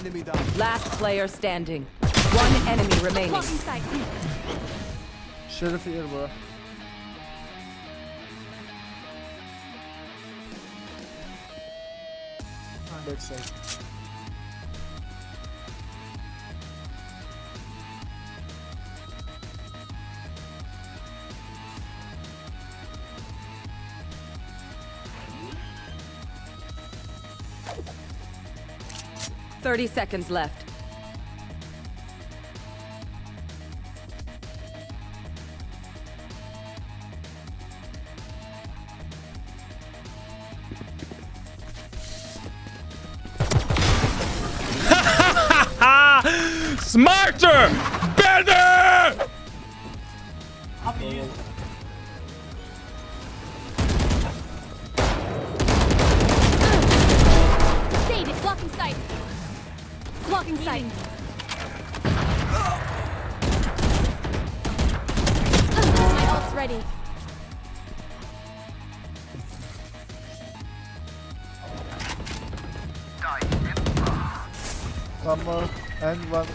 Enemy down. Last player standing. One enemy remaining. Sheriff here bro. Backside. Thirty seconds left. Smarter! Sight. My ult's ready. One more and one.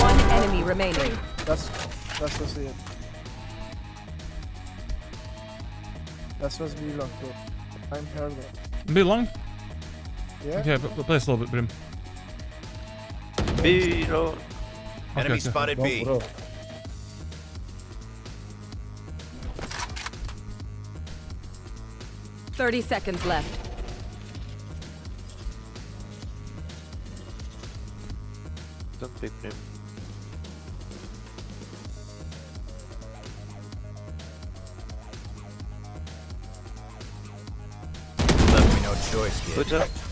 One enemy remaining. That's that's was it. That was me long bro. I'm here though. Be long? Yeah? Okay, p- p- place a little bit, Brim. B low. Enemy okay. spotted Go, B. bro. Thirty seconds left. Don't pick him. Choice, kid. Good job.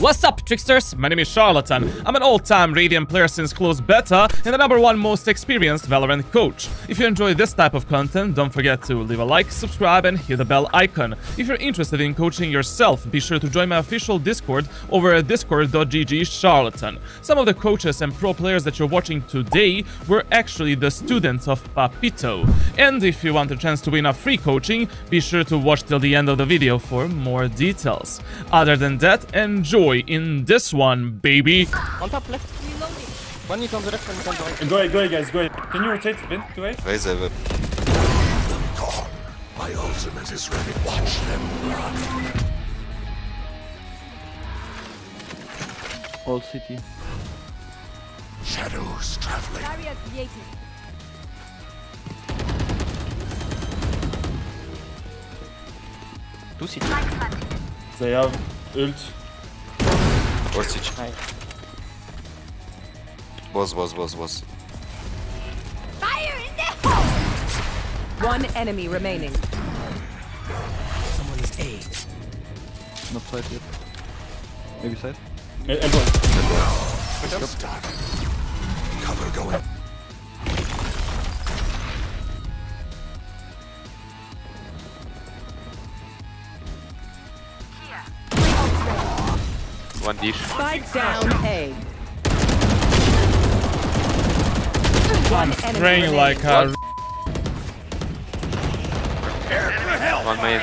What's up, tricksters? My name is Charlatan. I'm an all-time Radiant player since closed beta and the number one most experienced Valorant coach. If you enjoy this type of content, don't forget to leave a like, subscribe, and hit the bell icon. If you're interested in coaching yourself, be sure to join my official Discord over at discord.gg charlatan. Some of the coaches and pro players that you're watching today were actually the students of Papito. And if you want a chance to win a free coaching, be sure to watch till the end of the video for more details. Other than that, enjoy in this one, baby. On top left. One is on the left, one is on the right. Go ahead, go ahead, guys, go ahead. Can you rotate Vin to A? Raise a whip. My ultimate is ready. Watch them run. All city. Shadows traveling. Barrier created. Two city. They have ult. Or city. High. Was, was, was, was. Fire in the hole! One enemy remaining. Someone is AIDS. Not side yet. Maybe side. Elbow. Just done. Cover going. One dish. Spike down A. One enemy Praying remaining. like a One main.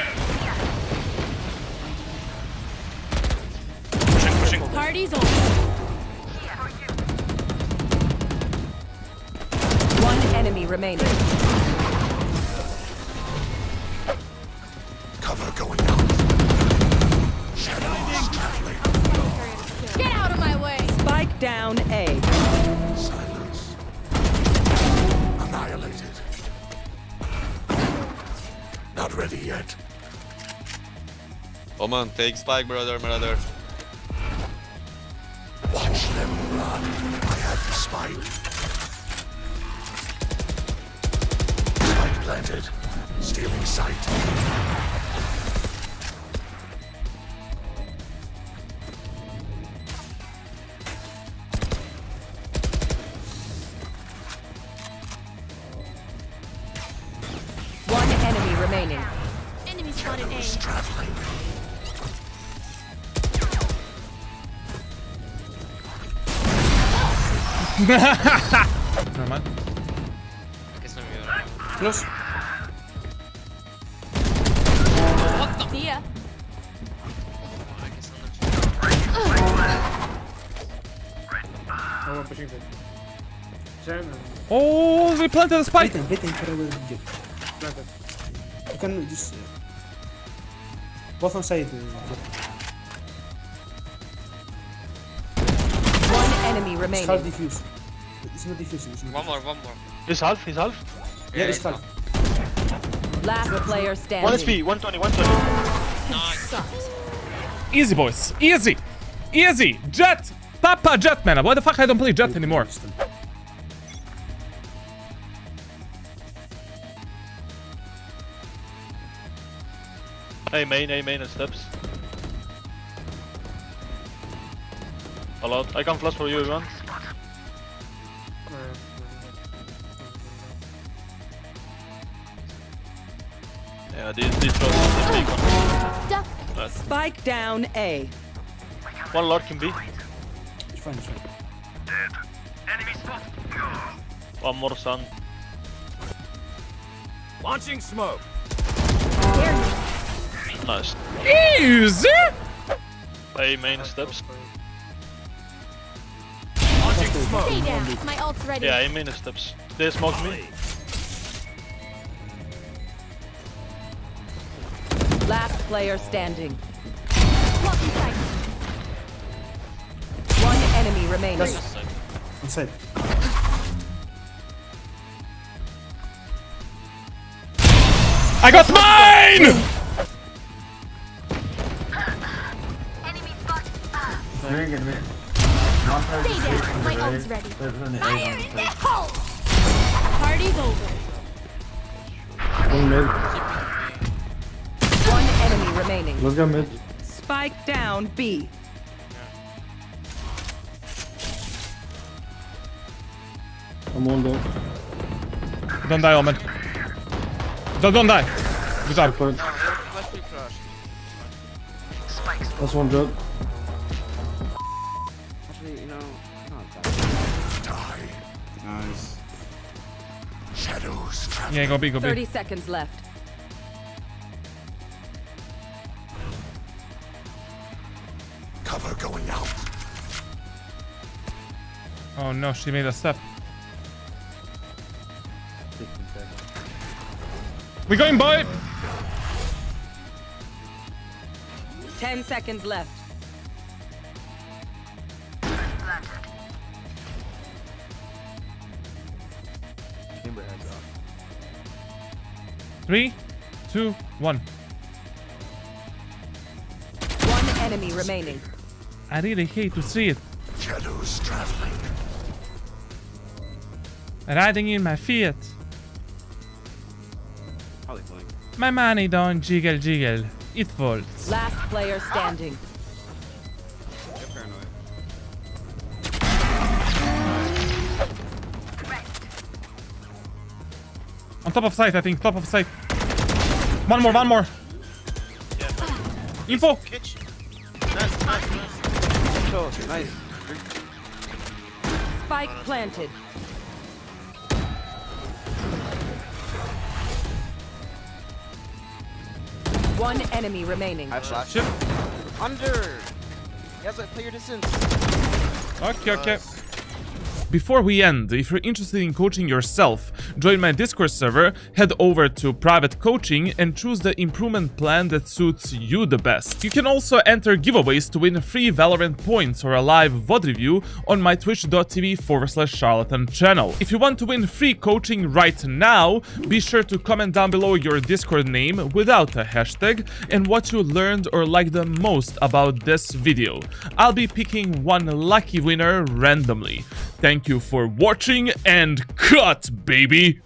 Party's over. One enemy remaining. Not ready yet. Come on, take spike, brother, brother. Watch them run. I have the spike. Spike planted. Stealing sight. Remaining. Enemy spotted A. Shadows traveling. Never mind. Close. See ya. No one pushing it. Oh, we planted a spike. Waiting, waiting for our get. planted. You can just. Uh, both on side. Uh, One enemy it's remaining. half diffuse. It's not diffusing. It's not One more, one more. He's half, he's half. Yeah, it's half. Last player standing. One SP, 120, 120. Sucked. Easy, boys. Easy. Easy. Jett. Papa Jett, man. Why the fuck I don't play Jett anymore? A main, A main and steps. A lot. I can flash for you if you want. Yeah, these, these shots are the big one. Duck. Spike down A. One lord can be. It's fine, it's fine. One more sun. Launching smoke. Nice. Easy. A main steps. Stay down. My ult's ready. Yeah, A main steps. They smoked me. Last player standing. One enemy remaining. On side. I got mine. Stay down. My ult's ready. Fire in the hole. Party's over. One mid. One enemy remaining. Let's go mid. Spike down B. I'm one though. Don't die, Omen. Don't, don't die. Good job. That's one drug. Shadows traveling. Yeah, go B, go B. 30 seconds left. Cover going out. Oh no, she made a step. We going, boy. 10 seconds left. Three, two, one. One enemy remaining. I really hate to see it. Shadows traveling. Riding in my Fiat. My money don't jiggle jiggle. It falls. Last player standing. On top of site, I think. Top of site. One more, one more. Info. Nice. Spike planted. One enemy remaining. Shit. Under! He has a player distance. Okay, okay. Before we end, if you're interested in coaching yourself, join my Discord server, head over to private coaching and choose the improvement plan that suits you the best. You can also enter giveaways to win free Valorant points or a live VOD review on my twitch.tv forward slash charlatan channel. If you want to win free coaching right now, be sure to comment down below your Discord name without a hashtag and what you learned or liked the most about this video. I'll be picking one lucky winner randomly. Thank thank you for watching and cut, baby!